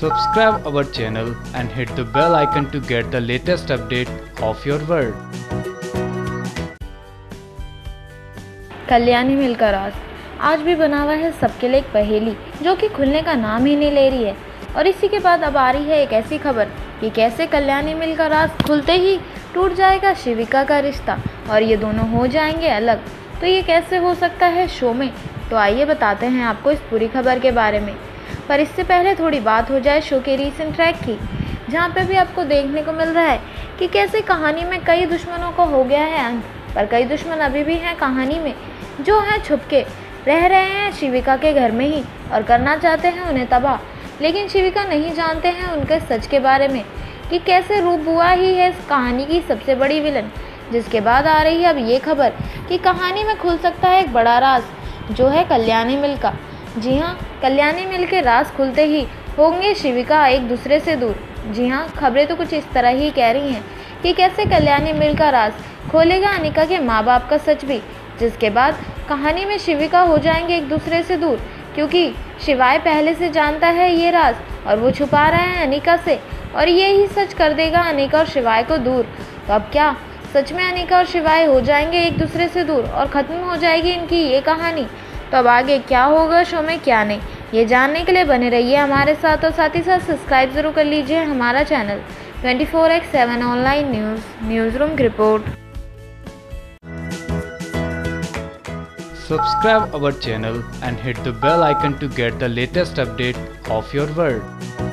Subscribe our channel and hit the bell icon to get the latest update of your world. Kalyani मिल का राज आज भी बना हुआ है सबके लिए एक पहेली, जो कि खुलने का नाम ही नहीं ले रही है। और इसी के बाद अब आ रही है एक ऐसी खबर कि कैसे कल्याणी मिल का राज खुलते ही टूट जाएगा शिविका का रिश्ता और ये दोनों हो जाएँगे अलग। तो ये कैसे हो सकता है शो में? तो आइए बताते हैं आपको इस पूरी खबर के बारे में। पर इससे पहले थोड़ी बात हो जाए शो के रीसेंट ट्रैक की, जहाँ पे भी आपको देखने को मिल रहा है कि कैसे कहानी में कई दुश्मनों को हो गया है अंत। पर कई दुश्मन अभी भी हैं कहानी में, जो हैं छुपके। रह रहे हैं शिविका के घर में ही और करना चाहते हैं उन्हें तबाह। लेकिन शिविका नहीं जानते हैं उनके सच के बारे में, कि कैसे रूप बुआ ही है इस कहानी की सबसे बड़ी विलन जिसके बाद आ रही है अब ये खबर कि कहानी में खुल सकता है एक बड़ा राज, जो है कल्याणी मिल का जी हाँ कल्याणी मिल के राज खुलते ही होंगे शिविका एक दूसरे से दूर। जी हाँ खबरें तो कुछ इस तरह ही कह रही हैं कि कैसे कल्याणी मिल का राज खोलेगा अनिका के माँ बाप का सच भी, जिसके बाद कहानी में शिविका हो जाएँगे एक दूसरे से दूर, क्योंकि शिवाय पहले से जानता है ये राज और वो छुपा रहा है अनिका से और ये ही सच कर देगा अनिका और शिवाय को दूर। तो अब क्या सच में अनिका और शिवाय हो जाएँगे एक दूसरे से दूर और ख़त्म हो जाएगी इनकी ये कहानी? तो अब आगे क्या होगा, शो में क्या नहीं ये जानने के लिए बने रहिए हमारे साथ और साथ ही साथ सब्सक्राइब ज़रूर कर लीजिए हमारा channel 24 four X seven online news news room की report Subscribe our channel and hit the bell icon to get the latest update of your world.